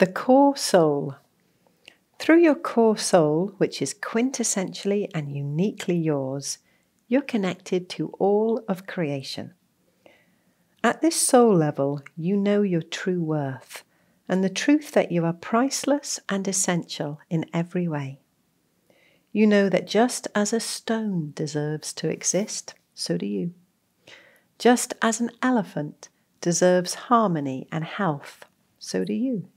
The core soul. Through your core soul, which is quintessentially and uniquely yours, you're connected to all of creation. At this soul level, you know your true worth and the truth that you are priceless and essential in every way. You know that just as a stone deserves to exist, so do you. Just as an elephant deserves harmony and health, so do you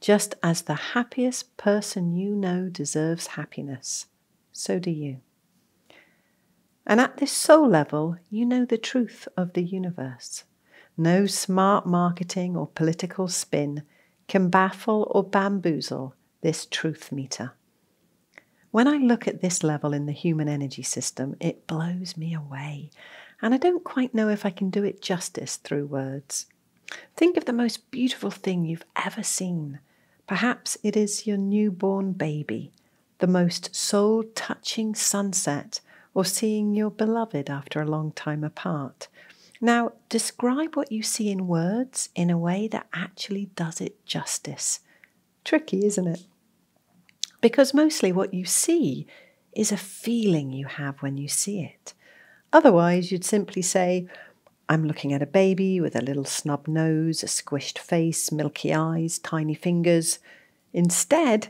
just as the happiest person you know deserves happiness, so do you. And at this soul level, you know the truth of the universe. No smart marketing or political spin can baffle or bamboozle this truth meter. When I look at this level in the human energy system, it blows me away, and I don't quite know if I can do it justice through words. Think of the most beautiful thing you've ever seen Perhaps it is your newborn baby, the most soul touching sunset, or seeing your beloved after a long time apart. Now, describe what you see in words in a way that actually does it justice. Tricky, isn't it? Because mostly what you see is a feeling you have when you see it. Otherwise, you'd simply say, I'm looking at a baby with a little snub nose, a squished face, milky eyes, tiny fingers. Instead,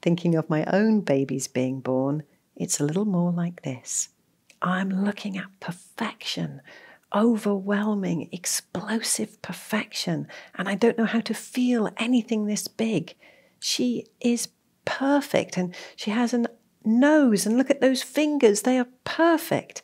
thinking of my own babies being born, it's a little more like this. I'm looking at perfection, overwhelming, explosive perfection, and I don't know how to feel anything this big. She is perfect, and she has a nose, and look at those fingers, they are perfect.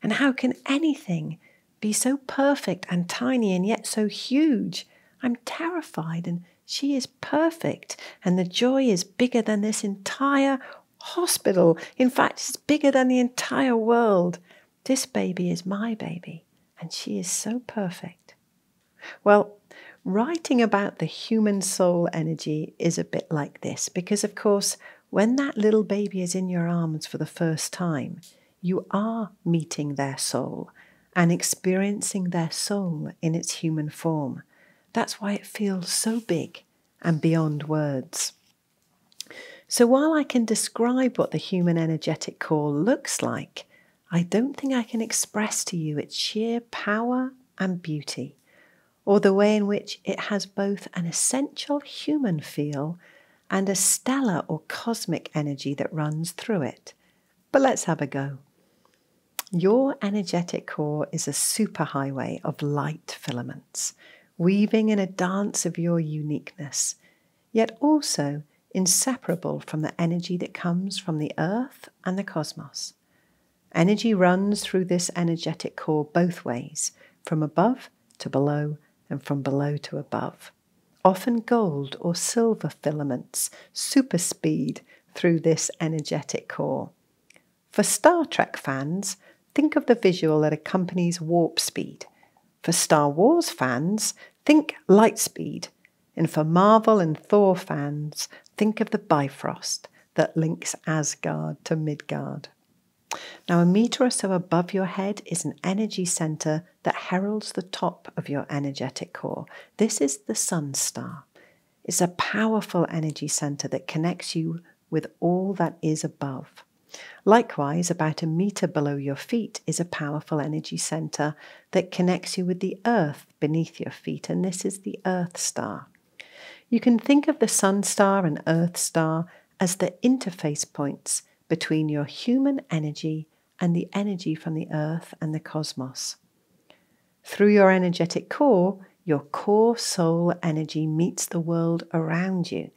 And how can anything be so perfect and tiny and yet so huge. I'm terrified, and she is perfect, and the joy is bigger than this entire hospital. In fact, it's bigger than the entire world. This baby is my baby, and she is so perfect. Well, writing about the human soul energy is a bit like this because, of course, when that little baby is in your arms for the first time, you are meeting their soul and experiencing their soul in its human form. That's why it feels so big and beyond words. So while I can describe what the human energetic core looks like, I don't think I can express to you its sheer power and beauty, or the way in which it has both an essential human feel and a stellar or cosmic energy that runs through it. But let's have a go. Your energetic core is a superhighway of light filaments, weaving in a dance of your uniqueness, yet also inseparable from the energy that comes from the earth and the cosmos. Energy runs through this energetic core both ways, from above to below and from below to above. Often gold or silver filaments super speed through this energetic core. For Star Trek fans, think of the visual that accompanies warp speed. For Star Wars fans, think light speed. And for Marvel and Thor fans, think of the Bifrost that links Asgard to Midgard. Now, a meter or so above your head is an energy center that heralds the top of your energetic core. This is the Sun Star. It's a powerful energy center that connects you with all that is above. Likewise, about a meter below your feet is a powerful energy center that connects you with the earth beneath your feet, and this is the Earth Star. You can think of the Sun Star and Earth Star as the interface points between your human energy and the energy from the Earth and the cosmos. Through your energetic core, your core soul energy meets the world around you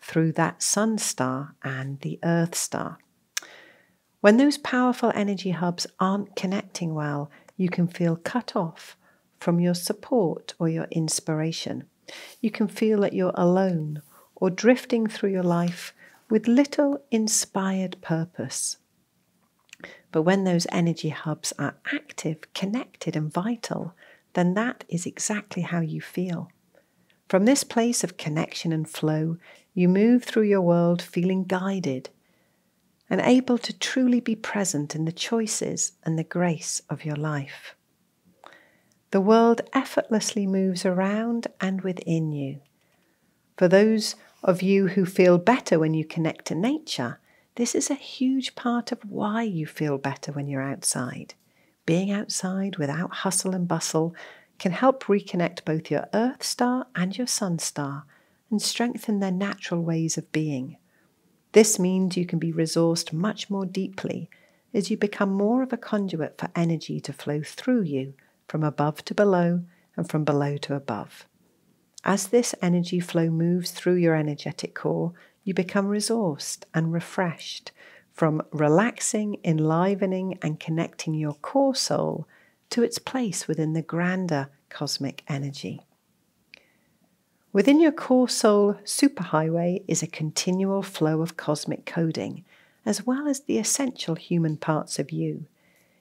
through that Sun Star and the Earth Star. When those powerful energy hubs aren't connecting well, you can feel cut off from your support or your inspiration. You can feel that you're alone or drifting through your life with little inspired purpose. But when those energy hubs are active, connected, and vital, then that is exactly how you feel. From this place of connection and flow, you move through your world feeling guided, and able to truly be present in the choices and the grace of your life. The world effortlessly moves around and within you. For those of you who feel better when you connect to nature, this is a huge part of why you feel better when you're outside. Being outside without hustle and bustle can help reconnect both your Earth star and your Sun star and strengthen their natural ways of being. This means you can be resourced much more deeply as you become more of a conduit for energy to flow through you from above to below and from below to above. As this energy flow moves through your energetic core, you become resourced and refreshed from relaxing, enlivening, and connecting your core soul to its place within the grander cosmic energy. Within your core soul superhighway is a continual flow of cosmic coding, as well as the essential human parts of you.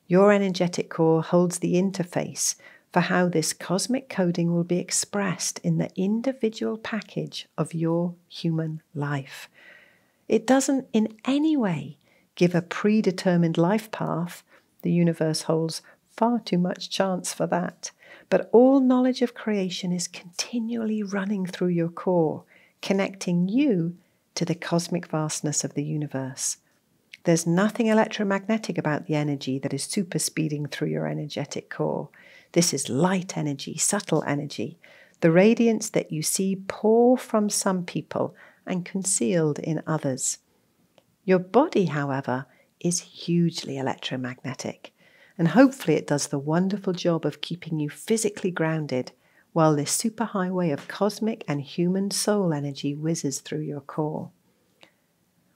Your energetic core holds the interface for how this cosmic coding will be expressed in the individual package of your human life. It doesn't in any way give a predetermined life path. The universe holds far too much chance for that. But all knowledge of creation is continually running through your core, connecting you to the cosmic vastness of the universe. There's nothing electromagnetic about the energy that is super speeding through your energetic core. This is light energy, subtle energy, the radiance that you see pour from some people and concealed in others. Your body, however, is hugely electromagnetic and hopefully it does the wonderful job of keeping you physically grounded while this superhighway of cosmic and human soul energy whizzes through your core.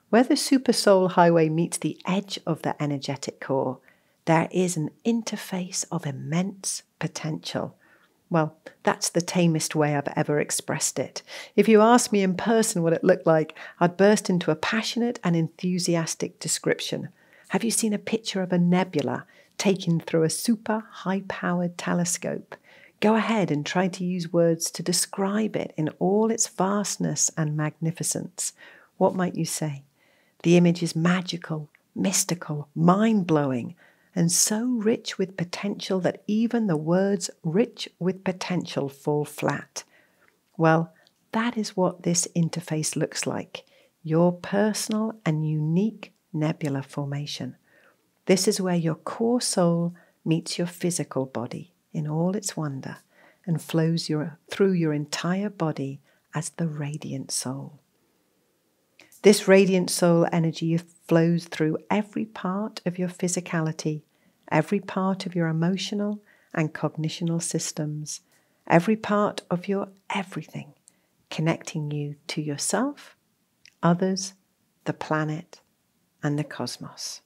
Where the super soul highway meets the edge of the energetic core, there is an interface of immense potential. Well, that's the tamest way I've ever expressed it. If you asked me in person what it looked like, I'd burst into a passionate and enthusiastic description. Have you seen a picture of a nebula taken through a super high powered telescope. Go ahead and try to use words to describe it in all its vastness and magnificence. What might you say? The image is magical, mystical, mind blowing, and so rich with potential that even the words rich with potential fall flat. Well, that is what this interface looks like your personal and unique nebula formation. This is where your core soul meets your physical body in all its wonder and flows your, through your entire body as the radiant soul. This radiant soul energy flows through every part of your physicality, every part of your emotional and cognitional systems, every part of your everything, connecting you to yourself, others, the planet, and the cosmos.